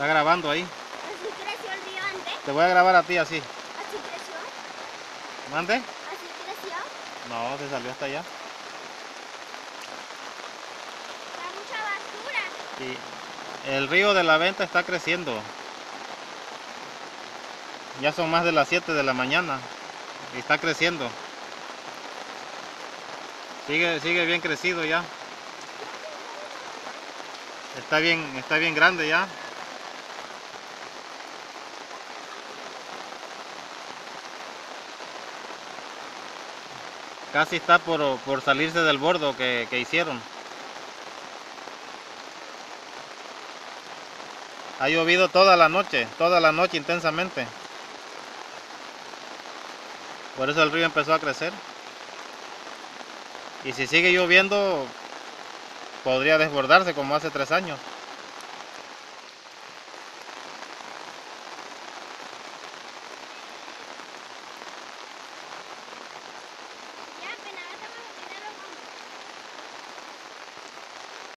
Está grabando ahí. Así creció el río antes. Te voy a grabar a ti así. Así creció. ¿Mande? Así creció. No, se salió hasta allá. Está mucha basura. Y el río de la venta está creciendo. Ya son más de las 7 de la mañana. Y está creciendo. Sigue, sigue bien crecido ya. Está bien, está bien grande ya. Casi está por, por salirse del bordo que, que hicieron. Ha llovido toda la noche, toda la noche intensamente. Por eso el río empezó a crecer. Y si sigue lloviendo, podría desbordarse como hace tres años.